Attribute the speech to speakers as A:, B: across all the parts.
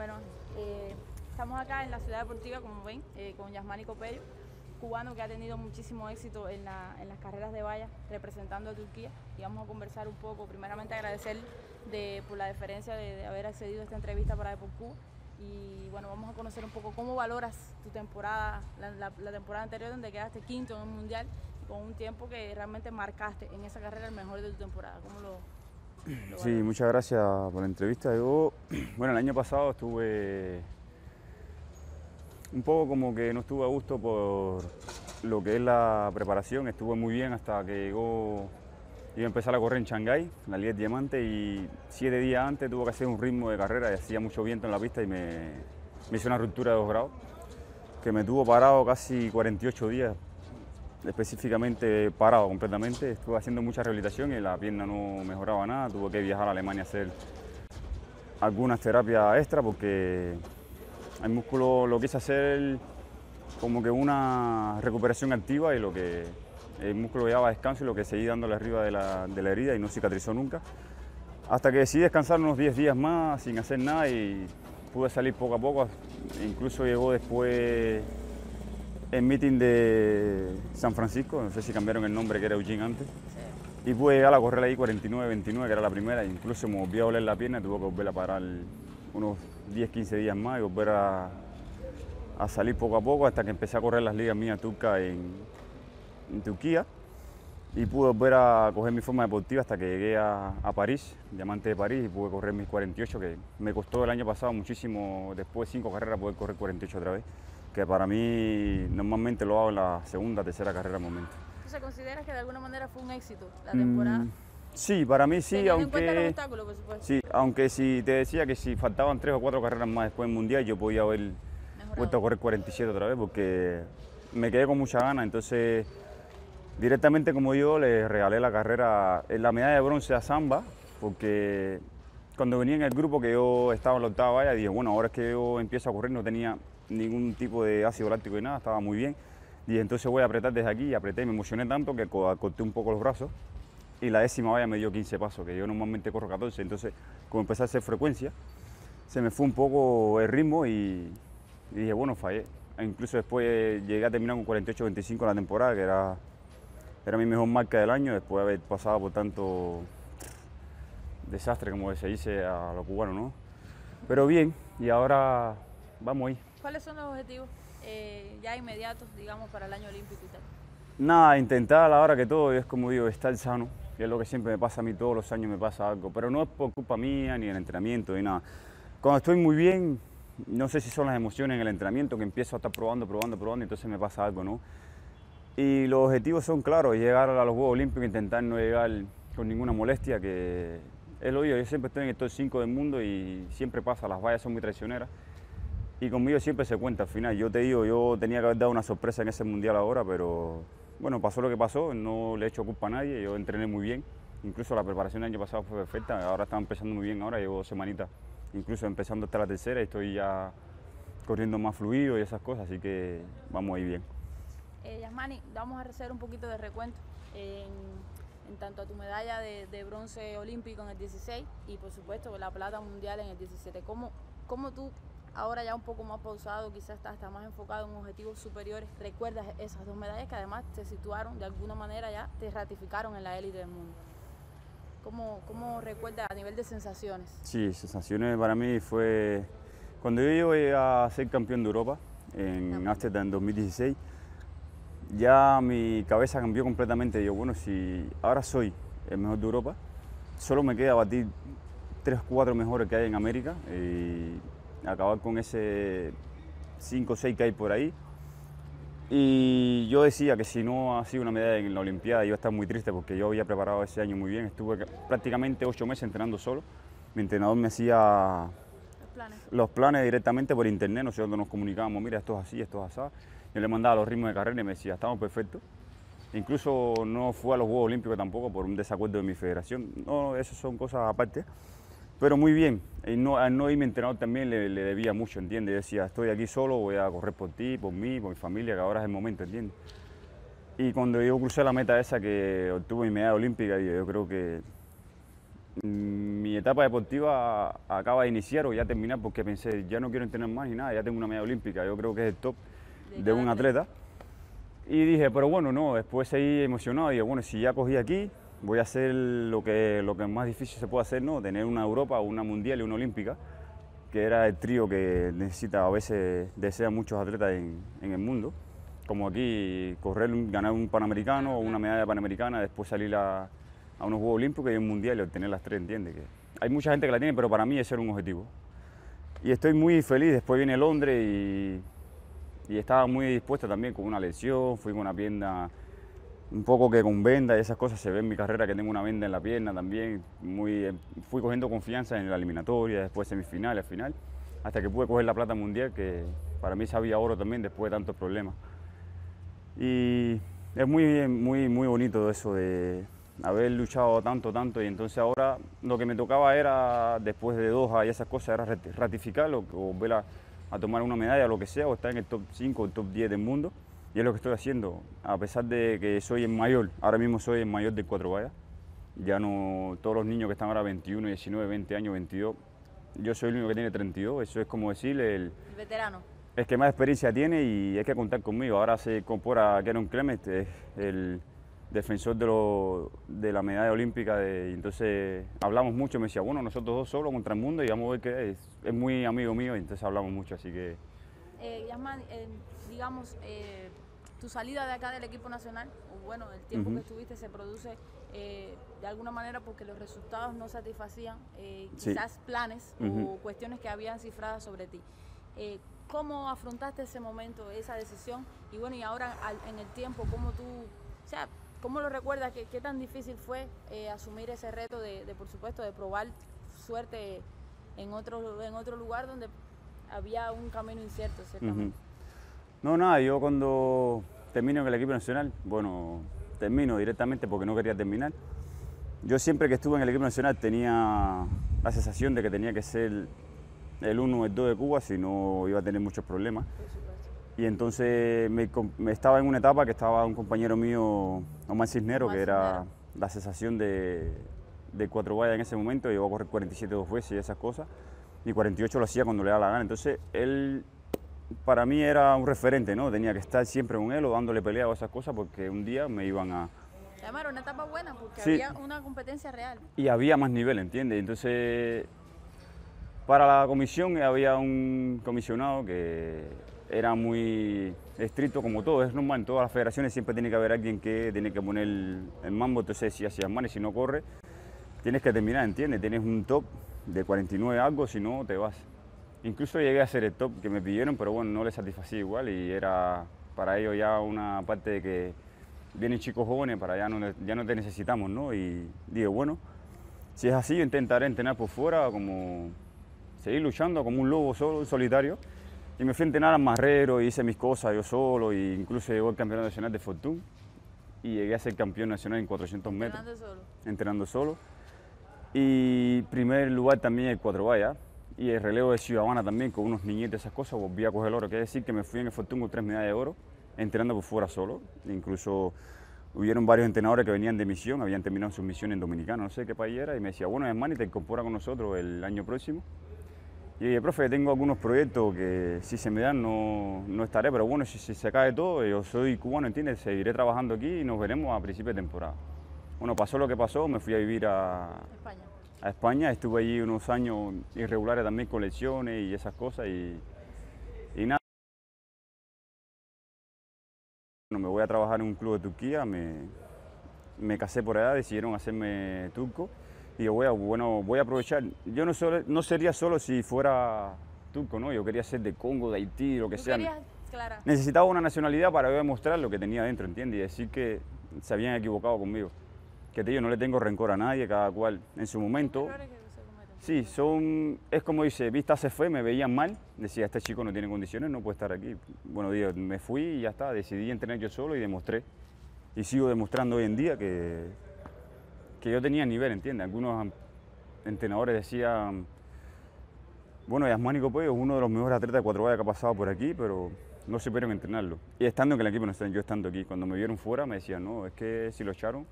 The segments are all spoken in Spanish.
A: Bueno, eh, estamos acá en la ciudad deportiva, como ven, eh, con Yasmani Copello, cubano que ha tenido muchísimo éxito en, la- en las carreras de valla representando a Turquía. Y vamos a conversar un poco, primeramente agradecer de, por la deferencia de, haber accedido a esta entrevista para Deport. Y bueno, vamos a conocer un poco cómo valoras tu temporada, la, temporada anterior donde quedaste quinto en el Mundial, con un tiempo que realmente marcaste en esa carrera el mejor de tu temporada. ¿Cómo lo, lo
B: Sí, muchas gracias por la entrevista. Yo, bueno, el año pasado estuve un poco como que no estuve a gusto por lo que es la preparación. Estuve muy bien hasta que llegó, iba a empezar a correr en Shanghái, la Liga Diamante, y siete días antes tuve que hacer un ritmo de carrera y hacía mucho viento en la pista y me, me hizo una ruptura de dos grados que me tuvo parado casi 48 días específicamente parado completamente. Estuve haciendo mucha rehabilitación y la pierna no mejoraba nada. Tuve que viajar a Alemania a hacer algunas terapias extra porque el músculo lo quise hacer como que una recuperación activa y lo que el músculo llevaba descanso y lo que seguí dándole arriba de la, de la herida y no cicatrizó nunca. Hasta que decidí descansar unos 10 días más sin hacer nada y pude salir poco a poco. Incluso llegó después el meeting de San Francisco, no sé si cambiaron el nombre que era Eugene antes.
A: Sí.
B: Y pude llegar a correr ahí 49-29, que era la primera, incluso me volví a doler la pierna, tuve que volver a parar unos 10-15 días más y volver a, a salir poco a poco hasta que empecé a correr las ligas mías turcas en, en Turquía. Y pude volver a coger mi forma deportiva hasta que llegué a, a París, Diamante de París, y pude correr mis 48, que me costó el año pasado muchísimo, después de cinco carreras, poder correr 48 otra vez, que para mí normalmente lo hago en la segunda, tercera carrera al momento.
A: Entonces, ¿consideras que de alguna manera fue un éxito la temporada?
B: Mm, sí, para mí sí,
A: Teniendo en los
B: aunque,
A: por supuesto.
B: sí, aunque si te decía que si faltaban tres o cuatro carreras más después del Mundial, yo podía haber
A: Mejorado.
B: vuelto a correr 47 otra vez porque me quedé con mucha ganas. Entonces, directamente como yo, le regalé la carrera, la medalla de bronce a Samba, porque cuando venía en el grupo que yo estaba en la octava valla, dije, bueno, ahora es que yo empiezo a correr, no tenía ningún tipo de ácido láctico y nada, estaba muy bien. Dije, entonces voy a apretar desde aquí y apreté, me emocioné tanto que co- corté un poco los brazos y la décima valla me dio 15 pasos, que yo normalmente corro 14, entonces como empecé a hacer frecuencia, se me fue un poco el ritmo y, y dije, bueno, fallé. E incluso después llegué a terminar con 48-25 la temporada, que era, era mi mejor marca del año, después de haber pasado por tanto desastre, como se dice a los cubanos, ¿no? Pero bien, y ahora vamos ahí.
A: ¿Cuáles son los objetivos eh, ya inmediatos, digamos, para el año olímpico y tal?
B: Nada, intentar a la hora que todo, es como digo, estar sano, que es lo que siempre me pasa a mí, todos los años me pasa algo, pero no es por culpa mía, ni el entrenamiento, ni nada. Cuando estoy muy bien, no sé si son las emociones en el entrenamiento, que empiezo a estar probando, probando, probando, entonces me pasa algo, ¿no? Y los objetivos son claros, llegar a los Juegos Olímpicos, intentar no llegar con ninguna molestia, que es lo digo, yo siempre estoy en el top 5 del mundo y siempre pasa, las vallas son muy traicioneras. Y conmigo siempre se cuenta al final. Yo te digo, yo tenía que haber dado una sorpresa en ese mundial ahora, pero bueno, pasó lo que pasó, no le he hecho culpa a nadie, yo entrené muy bien. Incluso la preparación del año pasado fue perfecta, ahora estaba empezando muy bien, ahora llevo dos semanitas, incluso empezando hasta la tercera y estoy ya corriendo más fluido y esas cosas, así que vamos ahí bien.
A: Eh, Yasmani, vamos a hacer un poquito de recuento en, en tanto a tu medalla de, de bronce olímpico en el 16 y por supuesto la plata mundial en el 17. ¿Cómo, cómo tú, ahora ya un poco más pausado, quizás estás, estás más enfocado en objetivos superiores, recuerdas esas dos medallas que además te situaron de alguna manera ya, te ratificaron en la élite del mundo? ¿Cómo, ¿Cómo recuerdas a nivel de sensaciones?
B: Sí, sensaciones para mí fue cuando yo llegué a ser campeón de Europa en Ámsterdam en 2016, ya mi cabeza cambió completamente. Yo, bueno, si ahora soy el mejor de Europa, solo me queda batir tres, cuatro mejores que hay en América y acabar con ese 5 o 6 que hay por ahí. Y yo decía que si no ha sido una medalla en la Olimpiada, iba a estar muy triste porque yo había preparado ese año muy bien. Estuve prácticamente ocho meses entrenando solo. Mi entrenador me hacía
A: Los planes.
B: los planes directamente por internet, nosotros nos comunicábamos, mira, esto es así, esto es así. Yo le mandaba los ritmos de carrera y me decía, estamos perfectos. Incluso no fue a los Juegos Olímpicos tampoco por un desacuerdo de mi federación. No, eso son cosas aparte. Pero muy bien. Y no, al no irme entrenador también le, le debía mucho, ¿entiendes? Decía, estoy aquí solo, voy a correr por ti, por mí, por mi familia, que ahora es el momento, ¿entiendes? Y cuando yo crucé la meta esa que obtuve mi medalla olímpica, yo, creo que mi etapa deportiva acaba de iniciar o ya terminar porque pensé, ya no quiero entrenar más ni nada, ya tengo una medalla olímpica, yo creo que es el top de, un atleta. Y dije, pero bueno, no, después seguí emocionado dije, bueno, si ya cogí aquí, voy a hacer lo que, lo que más difícil se puede hacer, ¿no? Tener una Europa, una Mundial y una Olímpica, que era el trío que necesita, a veces desean muchos atletas en, en el mundo. Como aquí, correr, ganar un Panamericano o una medalla Panamericana, después salir a, a unos Juegos Olímpicos y un Mundial y obtener las tres, ¿entiendes? Que hay mucha gente que la tiene, pero para mí ese era un objetivo. Y estoy muy feliz, después viene Londres y, y estaba muy dispuesto también con una lesión, fui con una pierna un poco que con venda y esas cosas se ve en mi carrera que tengo una venda en la pierna también. Muy, eh, fui cogiendo confianza en la eliminatoria, después semifinal, al final, hasta que pude coger la plata mundial, que para mí sabía oro también después de tantos problemas. Y es muy, muy, muy bonito eso de haber luchado tanto, tanto, y entonces ahora lo que me tocaba era, después de Doha y esas cosas, era ratificarlo, o volver a, a tomar una medalla, lo que sea, o estar en el top 5 o el top 10 del mundo y es lo que estoy haciendo, a pesar de que soy el mayor, ahora mismo soy el mayor de cuatro vallas, ya no, todos los niños que están ahora 21, 19, 20 años, 22, yo soy el único que tiene 32, eso es como decirle el...
A: El veterano.
B: Es que más experiencia tiene y hay que contar conmigo. Ahora se incorpora Kieron Clement, es el defensor de, de la medalla olímpica. y entonces hablamos mucho, me decía, bueno, nosotros dos solos contra el mundo y vamos a ver qué es. Es muy amigo mío y entonces hablamos mucho, así que...
A: Eh, Yasman, eh, digamos, eh, tu salida de acá del equipo nacional, o bueno, el tiempo que estuviste se produce eh, de alguna manera porque los resultados no satisfacían eh, quizás planes o cuestiones que habían cifradas sobre ti. ¿Cómo afrontaste ese momento, esa decisión? Y bueno, y ahora en el tiempo, ¿cómo tú, o sea, cómo lo recuerdas? ¿Qué, qué tan difícil fue asumir ese reto de, por supuesto, de probar suerte en otro, en otro lugar donde había un camino incierto, ciertamente?
B: No, nada, yo cuando termino en el equipo nacional, bueno, termino directamente porque no quería terminar. Yo siempre que estuve en el equipo nacional tenía la sensación de que tenía que ser el 1 o el 2 de Cuba, si no iba a tener muchos problemas. Y entonces me, estaba en una etapa que estaba un compañero mío, Omar Cisnero, que era la sensación de, de cuatro vallas en ese momento, llegó a correr 47 dos veces y esas cosas, y 48 lo hacía cuando le daba la gana. Entonces él para mí era un referente, ¿no? Tenía que estar siempre con él o dándole pelea o esas cosas porque un día me iban a...
A: Además era una etapa buena porque había una competencia real.
B: Y había más nivel, ¿entiendes? Entonces, para la comisión había un comisionado que era muy estricto como todo, es normal, en todas las federaciones siempre tiene que haber alguien que tiene que poner el mambo, entonces si hacías mal y si no corre, tienes que terminar, ¿entiendes? Tienes un top de 49 algo, si no te vas. Incluso llegué a ser el top que me pidieron, pero bueno, no les satisfacía igual y era para ellos ya una parte de que vienen chicos jóvenes, para ya no, ya no te necesitamos, ¿no? Y digo, bueno, si es así, yo intentaré entrenar por fuera, como seguir luchando como un lobo solo, solitario. Y me fui a entrenar a Marrero, hice mis cosas yo solo, e incluso llegó el campeonato nacional de Fortune y llegué a ser campeón nacional en 400 metros.
A: Entrenando solo.
B: Entrenando solo. Y primer lugar también el cuatro vallas y el relevo de Ciudadana también, con unos niñitos, esas cosas, volví a coger el oro. Quiere decir que me fui en el Fortune con tres medallas de oro, entrenando por fuera solo. Incluso hubieron varios entrenadores que venían de misión, habían terminado su misión en Dominicana, no sé qué país era, y me decía, bueno, hermano, y te incorpora con nosotros el año próximo. Y dije, profe, tengo algunos proyectos que si se me dan no, no estaré, pero bueno, si, se acabe todo, yo soy cubano, ¿entiendes? Seguiré trabajando aquí y nos veremos a principio de temporada. Bueno, pasó lo que pasó, me fui a vivir a a España. Estuve allí unos años irregulares también con lesiones y esas cosas y, y nada. Bueno, me voy a trabajar en un club de Turquía, me, me casé por allá, decidieron hacerme turco y yo voy a, bueno, voy a aprovechar. Yo no, solo, no sería solo si fuera turco, ¿no? Yo quería ser de Congo, de Haití, lo que sea. Necesitaba una nacionalidad para demostrar lo que tenía dentro, ¿entiendes? Y decir que se habían equivocado conmigo que te digo, no le tengo rencor a nadie, cada cual en su momento. Sí, son, es como dice, Vista se fue, me veían mal, decía, este chico no tiene condiciones, no puede estar aquí. Bueno, digo, me fui y ya está, decidí entrenar yo solo y demostré. Y sigo demostrando hoy en día que, que yo tenía nivel, ¿entiendes? Algunos entrenadores decían, bueno, Yasmani Copello es uno de los mejores atletas de cuatro vallas que ha pasado por aquí, pero no se pudieron entrenarlo. Y estando en el equipo, no yo estando aquí, cuando me vieron fuera me decían, no, es que si lo echaron,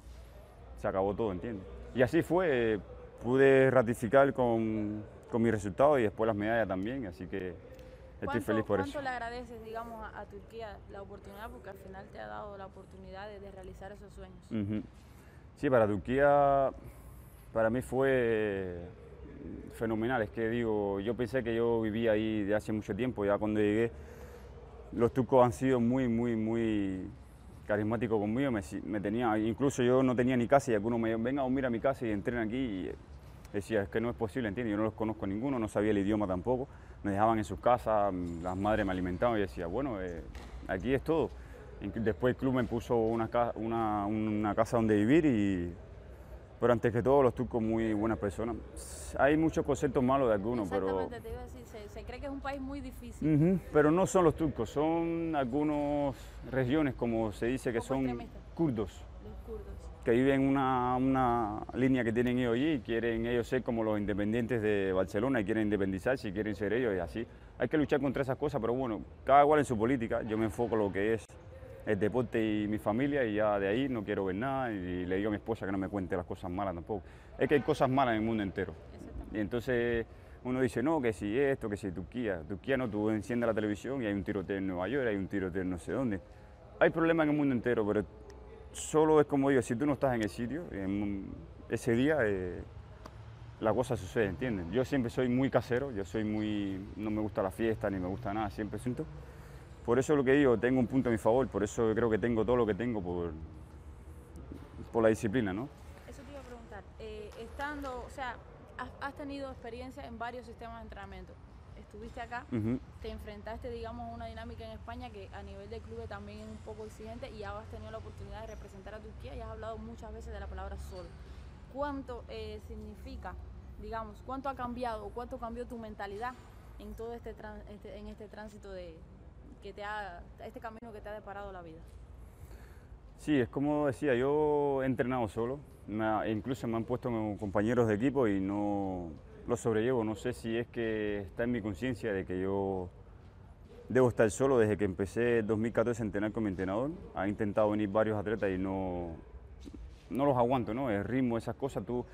B: se acabó todo, ¿entiendes? Y así fue, pude ratificar con, con mi resultado y después las medallas también, así que estoy feliz por
A: ¿cuánto
B: eso.
A: le agradeces, digamos, a, a Turquía la oportunidad? Porque al final te ha dado la oportunidad de, de realizar esos sueños.
B: Ujú. Sí, para Turquía, para mí fue fenomenal. Es que digo, yo pensé que yo vivía ahí de hace mucho tiempo, ya cuando llegué, los turcos han sido muy, muy, muy carismáticos conmigo. Me, tenía, incluso yo no tenía ni casa y algunos me dijeron, venga, vos mira mi casa y entren aquí. Y decía, es que no es posible, ¿entiendes? Yo no los conozco a ninguno, no sabía el idioma tampoco. Me dejaban en sus casas, mm, las madres me alimentaban y decía, bueno, eh, aquí es todo. Después el club me puso una, una, una casa donde vivir y... Pero antes que todo, los turcos muy buenas personas. Hay muchos conceptos malos de algunos, pero...
A: se, cree que es un país muy difícil.
B: Ujú, Pero no son los turcos, son algunas regiones, como se dice, que son
A: extremistas.
B: kurdos,
A: Los kurdos.
B: que viven en una, una línea que tienen ellos allí y quieren ellos ser como los independientes de Barcelona y quieren independizarse y quieren ser ellos y así. Hay que luchar contra esas cosas, pero bueno, cada cual en su política. Yo me enfoco en lo que es el deporte y mi familia y ya de ahí no quiero ver nada y le digo a mi esposa que no me cuente las cosas malas tampoco. Es que hay cosas malas en el mundo entero. Y entonces uno dice, no, que si esto, que si Turquía. Turquía no, tú enciendes la televisión y hay un tiroteo en Nueva York, hay un tiroteo en no sé dónde. Hay problemas en el mundo entero, pero solo es como digo, si tú no estás en el sitio, en ese día eh, la cosa sucede, ¿entiendes? Yo siempre soy muy casero, yo soy muy, no me gusta la fiesta ni me gusta nada, siempre siento. Por eso lo que digo, tengo un punto a mi favor, por eso creo que tengo todo lo que tengo por, por la disciplina, ¿no?
A: Eso te iba a preguntar. eh, estando, o sea, has, tenido experiencia en varios sistemas de entrenamiento. Estuviste acá, te enfrentaste, digamos, a una dinámica en España que a nivel de clubes también es un poco exigente y ahora has tenido la oportunidad de representar a Turquía y has hablado muchas veces de la palabra solo. ¿Cuánto eh, significa, digamos, cuánto ha cambiado o cuánto cambió tu mentalidad en todo este, este- en este tránsito de que te ha, este camino que te ha deparado la vida?
B: Sí, es como decía, yo he entrenado solo, me ha- incluso me han puesto compañeros de equipo y no lo sobrellevo. No sé si es que está en mi conciencia de que yo debo estar solo desde que empecé en 2014 a entrenar con mi entrenador. Ha intentado venir varios atletas y no, no los aguanto, ¿no? El ritmo, esas cosas, tú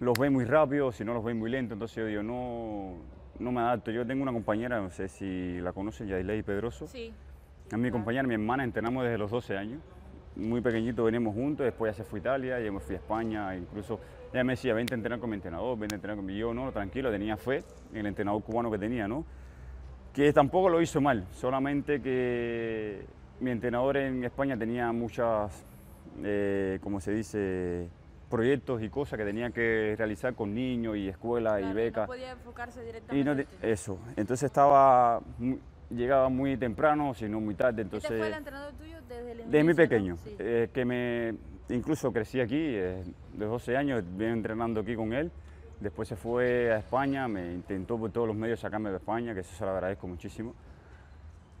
B: los ves muy rápido, si no los ves muy lento, entonces yo digo, no, no me adapto. Yo tengo una compañera, no sé si la conocen, Yailei Pedroso.
A: Sí.
B: A mi
A: Claro.
B: compañera, mi hermana, entrenamos desde los 12 años. Muy pequeñito venimos juntos, después ya se fue a Italia, yo me fui a España, incluso ella me decía, vente a entrenar con mi entrenador, vente a entrenar con mi yo, no, tranquilo, tenía fe en el entrenador cubano que tenía, ¿no? Que tampoco lo hizo mal, solamente que mi entrenador en España tenía muchas, eh, como se dice, proyectos y cosas que tenía que realizar con niños y escuelas y becas.
A: No podía enfocarse
B: Y
A: directamente
B: no
A: en
B: te-
A: ti.
B: eso, entonces estaba, llegaba muy temprano, sino muy tarde,
A: ¿Este
B: entonces...
A: fue el entrenador tuyo
B: muy
A: no?
B: pequeño,
A: Sí.
B: eh, que me incluso crecí aquí, eh, de 12 años, vine entrenando aquí con él. Después se fue a España, me intentó por todos los medios sacarme de España, que eso se lo agradezco muchísimo.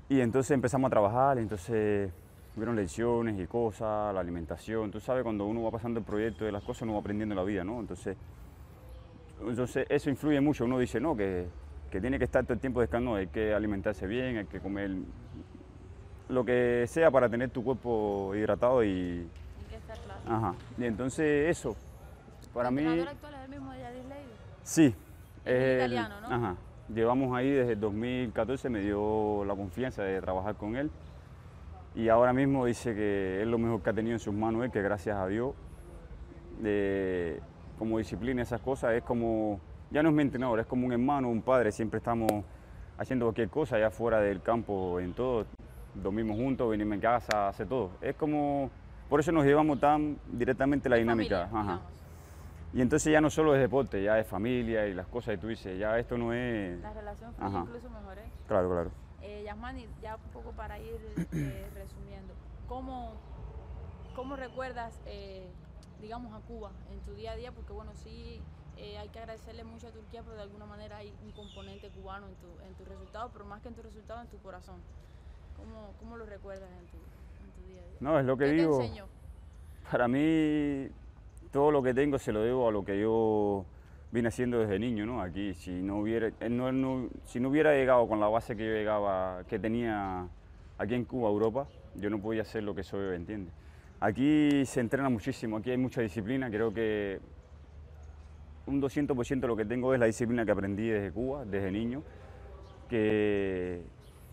B: Y entonces empezamos a trabajar, entonces hubieron lecciones y cosas, la alimentación. Tú sabes, cuando uno va pasando el proyecto de las cosas, uno va aprendiendo la vida, ¿no? Entonces, entonces eso influye mucho. Uno dice, no, que, que tiene que estar todo el tiempo descansando, hay que alimentarse bien, hay que comer lo que sea para tener tu cuerpo hidratado y...
A: Hay que claro.
B: Ajá. Y entonces eso, para
A: ¿Tu
B: mí...
A: entrenador actual es el mismo de Yadis Leiva?
B: Sí.
A: Es
B: el-
A: italiano, ¿no?
B: Ajá. Llevamos ahí desde el 2014, me dio la confianza de trabajar con él. Y ahora mismo dice que es lo mejor que ha tenido en sus manos él, que gracias a Dios, de, como disciplina, esas cosas, es como, ya no es mi entrenador, es como un hermano, un padre, siempre estamos haciendo cualquier cosa allá fuera del campo, en todo, dormimos juntos, venimos en casa, hace todo. Es como, por eso nos llevamos tan directamente la dinámica. Ajá. Y entonces ya no solo es deporte, ya es familia y las cosas que tú dices, ya esto no es...
A: La relación
B: Ajá.
A: incluso mejor, ¿eh?
B: Claro, claro.
A: Eh, Yasmani, ya un poco para ir eh, resumiendo, ¿cómo, cómo recuerdas, eh, digamos, a Cuba en tu día a día? Porque, bueno, sí, eh, hay que agradecerle mucho a Turquía, pero de alguna manera hay un componente cubano en tu, en tu resultado, pero más que en tu resultado, en tu corazón. ¿Cómo, cómo lo recuerdas en tu, en tu día a día?
B: No, es lo que
A: ¿Qué
B: digo.
A: te enseñó?
B: Para mí, todo lo que tengo se lo debo a lo que yo vine haciendo desde niño, ¿no? Aquí, si no hubiera, eh, no, no- si no hubiera llegado con la base que yo llegaba, que tenía aquí en Cuba, Europa, yo no podía hacer lo que soy hoy, ¿entiendes? Aquí se entrena muchísimo, aquí hay mucha disciplina, creo que un 200% lo que tengo es la disciplina que aprendí desde Cuba, desde niño, que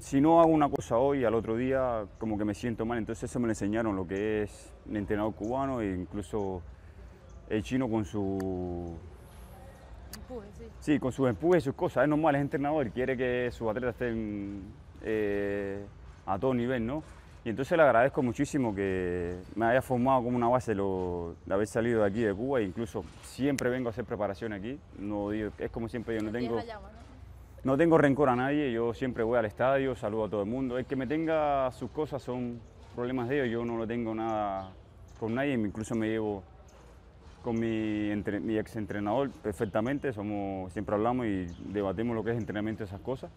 B: si no hago una cosa hoy, al otro día como que me siento mal, entonces eso me lo enseñaron lo que es el entrenador cubano e incluso el chino con su...
A: Empuje, sí.
B: Sí, con sus empujes y sus cosas, es normal, es entrenador y quiere que sus atletas estén eh, a todo nivel, ¿no? Y entonces le agradezco muchísimo que me haya formado como una base lo, de haber salido de aquí de Cuba e incluso siempre vengo a hacer preparación aquí. No digo, es como siempre yo no tengo,
A: llama, ¿no?
B: No tengo rencor a nadie, yo siempre voy al estadio, saludo a todo el mundo. El que me tenga sus cosas son problemas de ellos, yo no lo tengo nada con nadie, incluso me llevo con mi, entre- ex entrenador perfectamente, somos, siempre hablamos y debatimos lo que es entrenamiento y esas cosas.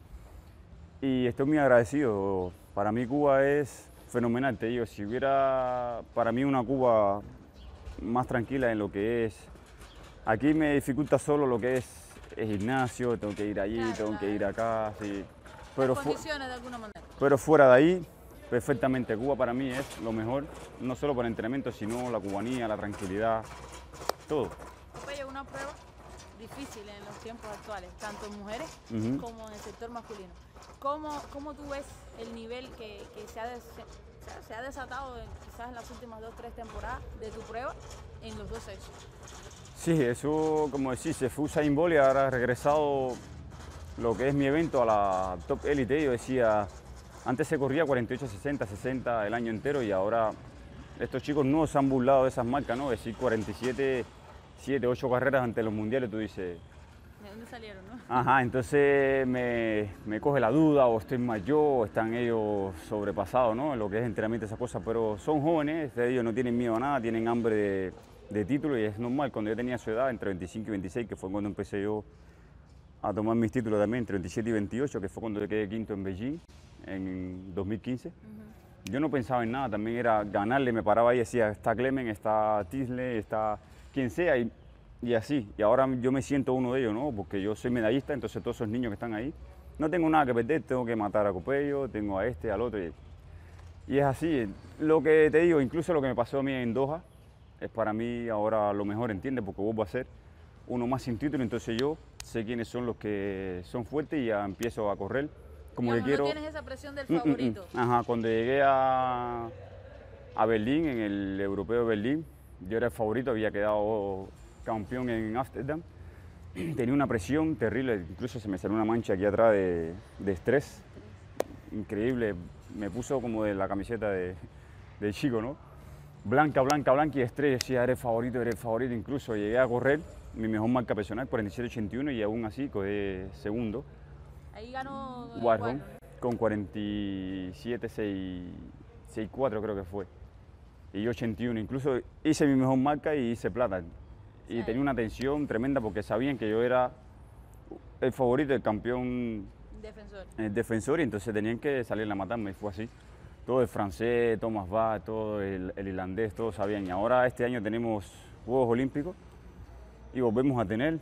B: Y estoy muy agradecido. Para mí Cuba es fenomenal, te si hubiera para mí una Cuba más tranquila en lo que es, aquí me dificulta solo lo que es el gimnasio, tengo que ir allí,
A: Claro,
B: tengo que ir acá, sí. Pero,
A: de alguna manera.
B: pero fuera de ahí, perfectamente, Cuba para mí es lo mejor, no solo por entrenamiento, sino la cubanía, la tranquilidad, todo.
A: Popeye, una prueba difícil en los tiempos actuales, tanto en mujeres como en el sector masculino. ¿Cómo, cómo tú ves el nivel que, que se, ha des- se ha- se ha desatado en- quizás en las últimas dos o tres temporadas de tu prueba en los dos sexos?
B: Sí, eso, como decís, se fue Usain Bolt y ahora ha regresado lo que es mi evento a la top élite. Yo decía, antes se corría 48, 60, 60 el año entero y ahora estos chicos no se han burlado de esas marcas, ¿no? Es decir, 47, 7, 8 carreras ante los mundiales, tú dices,
A: ¿De dónde salieron, no?
B: Ajá, entonces me, me coge la duda o estoy más yo, o están ellos sobrepasados, ¿no? En lo que es entrenamiento, esas cosas, pero son jóvenes, ellos no tienen miedo a nada, tienen hambre de, de título y es normal. Cuando yo tenía su edad, entre 25 y 26, que fue cuando empecé yo a tomar mis títulos también, entre 27 y 28, que fue cuando yo quedé quinto en Beijing en 2015. Yo no pensaba en nada, también era ganarle, me paraba ahí y decía, está Clemen, está Tisle, está quien sea, y, y así. Y ahora yo me siento uno de ellos, ¿no? Porque yo soy medallista, entonces todos esos niños que están ahí, no tengo nada que perder, tengo que matar a Copello, tengo a este, al otro. Y, y es así. Lo que te digo, incluso lo que me pasó a mí en Doha, es para mí ahora lo mejor, ¿entiendes? Porque vuelvo a ser uno más sin título, entonces yo sé quiénes son los que son fuertes y ya empiezo a correr. Como
A: Digamos,
B: que quiero...
A: No tienes esa presión del
B: Mm, mm, mm.
A: favorito.
B: Ajá, cuando llegué a, a Berlín, en el Europeo de Berlín, yo era el favorito, había quedado campeón en Ámsterdam. Tenía una presión terrible, incluso se me salió una mancha aquí atrás de, de estrés. Increíble, me puso como de la camiseta de, de chico, ¿no? Blanca, blanca, blanca y estrés. Yo decía, eres favorito, eres favorito. Incluso llegué a correr mi mejor marca personal, 47.81, y aún así quedé segundo.
A: Ahí ganó
B: Warhol con 47, 6, 64 creo que fue. Y yo 81. Incluso hice mi mejor marca y hice plata. Y
A: Sí.
B: tenía una tensión tremenda porque sabían que yo era el favorito, el campeón
A: defensor.
B: el defensor y entonces tenían que salir a matarme y fue así. Todo el francés, Thomas Bach, todo el, el irlandés, todos sabían. Y ahora este año tenemos Juegos Olímpicos y volvemos a tener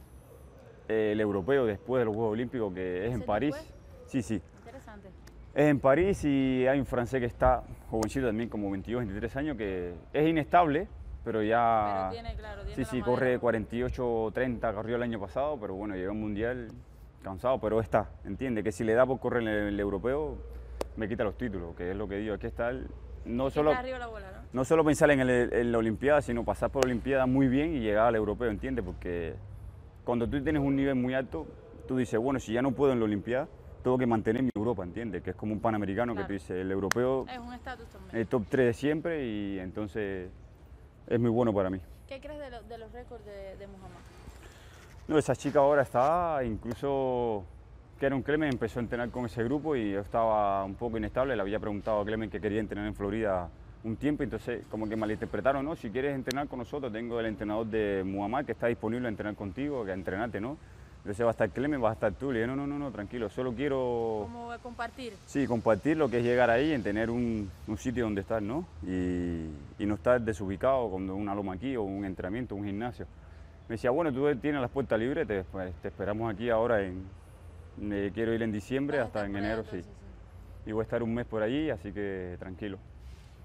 B: eh, el europeo después de los Juegos Olímpicos que es
A: ¿Es
B: en París.
A: después?
B: Sí, sí.
A: Interesante.
B: Es en París y hay un francés que está jovencito también, como 22, 23 años, que es inestable, pero ya...
A: Pero tiene, claro, tiene
B: Sí, sí,
A: madera.
B: corre 48, 30, corrió el año pasado, pero bueno, llegó a un mundial cansado, pero está, entiende que si le da por correr el, el europeo, me quita los títulos, que es lo que digo, aquí está el, no
A: Que
B: solo,
A: la bola, ¿no?
B: no solo pensar en, el- en la Olimpiada, sino pasar por la Olimpiada muy bien y llegar al europeo, ¿entiendes? Porque cuando tú tienes un nivel muy alto, tú dices, bueno, si ya no puedo en la Olimpiada, tengo que mantener mi Europa, ¿entiendes? Que es como un panamericano que tú dices, el europeo,
A: Es un estatus también.
B: el top 3 de siempre y entonces es muy bueno para mí.
A: ¿Qué crees de, lo- de los récords de, de Muhammad?
B: No, esa chica ahora está, incluso Karen Clemen empezó a entrenar con ese grupo y yo estaba un poco inestable, le había preguntado a Clemen que quería entrenar en Florida un tiempo, entonces como que malinterpretaron, ¿no? Si quieres entrenar con nosotros, tengo el entrenador de Muhammad que está disponible a entrenar contigo, que a entrenarte, ¿no? Entonces va a estar Clemen, vas a estar tú, le dije, no, no, no, no, tranquilo, solo quiero...
A: Como eh, compartir.
B: Sí, compartir lo que es llegar ahí, en tener un, un sitio donde estar, ¿no? Y, y no estar desubicado con una loma aquí o un entrenamiento, un gimnasio. Me decía, bueno, tú tienes las puertas libres, te, pues, te esperamos aquí ahora en... eh, quiero ir en diciembre hasta en enero, sí. Y voy a estar un mes por allí, así que tranquilo.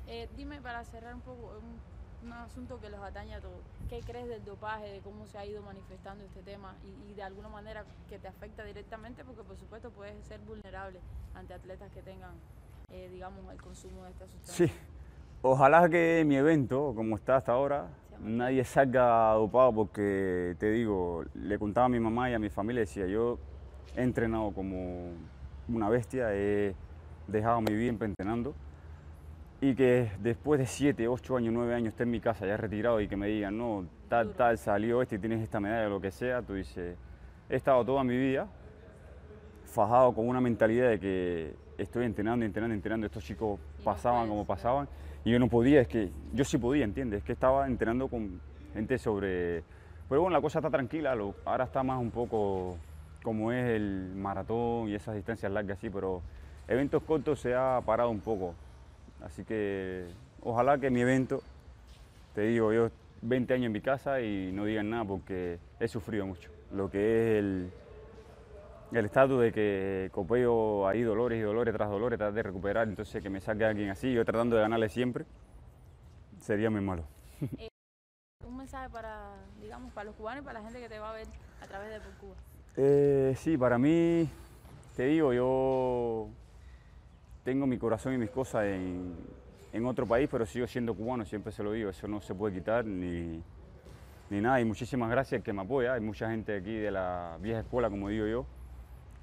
A: Eh, dime, para cerrar un poco, un un asunto que los atañe a todos. ¿Qué crees del dopaje, de cómo se ha ido manifestando este tema y, y de alguna manera que te afecta directamente? Porque por supuesto puedes ser vulnerable ante atletas que tengan, eh, digamos, el consumo de esta sustancia.
B: Sí, ojalá que mi evento, como está hasta ahora, nadie salga dopado porque, te digo, le contaba a mi mamá y a mi familia, decía, yo he entrenado como una bestia, he dejado mi vida entrenando y que después de 7, 8 años, 9 años esté en mi casa ya retirado y que me digan, no, tal, tal, salió este y tienes esta medalla, lo que sea, tú dices, he estado toda mi vida fajado con una mentalidad de que estoy entrenando, entrenando, entrenando, estos chicos pasaban como pasaban y yo no podía, es que yo sí podía, ¿entiendes? Es que estaba entrenando con gente sobre... Pero bueno, la cosa está tranquila, ahora está más un poco como es el maratón y esas distancias largas así, pero eventos cortos se ha parado un poco. Así que ojalá que mi evento, te digo, yo 20 años en mi casa y no digan nada porque he sufrido mucho. Lo que es el, el estatus de que Copeo hay dolores y dolores tras dolores, tratar de recuperar, entonces que me saque alguien así, yo tratando de ganarle siempre, sería muy malo.
A: Eh, un mensaje para, digamos, para los cubanos y para la gente que te va a ver a través de Por Cuba.
B: Eh, sí, para mí, te digo, yo tengo mi corazón y mis cosas en, otro país, pero sigo siendo cubano, siempre se lo digo, eso no se puede quitar ni, ni nada. Y muchísimas gracias que me apoya, hay mucha gente aquí de la vieja escuela, como digo yo,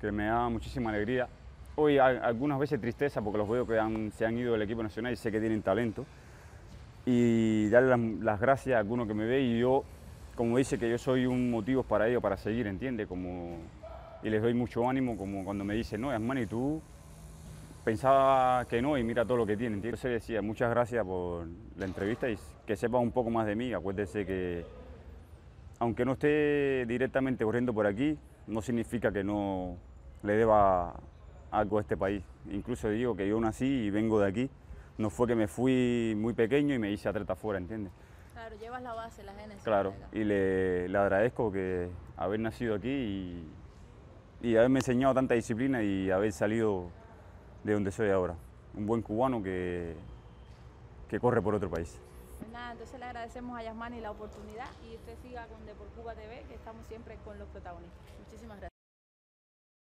B: que me da muchísima alegría. Hoy algunas veces tristeza porque los veo que se han ido del equipo nacional y sé que tienen talento. Y darle las gracias a alguno que me ve y yo, como dice, que yo soy un motivo para ellos, para seguir, ¿entiende? Como, y les doy mucho ánimo, como cuando me dicen, no, Yasmani, tú pensaba que no y mira todo lo que tiene. Entonces decía, muchas gracias por la entrevista y que sepa un poco más de mí. Acuérdese que, aunque no esté directamente corriendo por aquí, no significa que no le deba algo a este país. Incluso digo que yo nací y vengo de aquí. No fue que me fui muy pequeño y me hice atleta afuera, ¿entiendes?
A: Claro, llevas la base, la génesis.
B: Claro, y le, le, agradezco que haber nacido aquí y, y haberme enseñado tanta disciplina y haber salido de donde soy ahora. Un buen cubano que, que corre por otro país.
A: Pues nada, entonces le agradecemos a Yasmani la oportunidad y usted siga con De por Cuba TV, que estamos siempre con los protagonistas. Muchísimas gracias.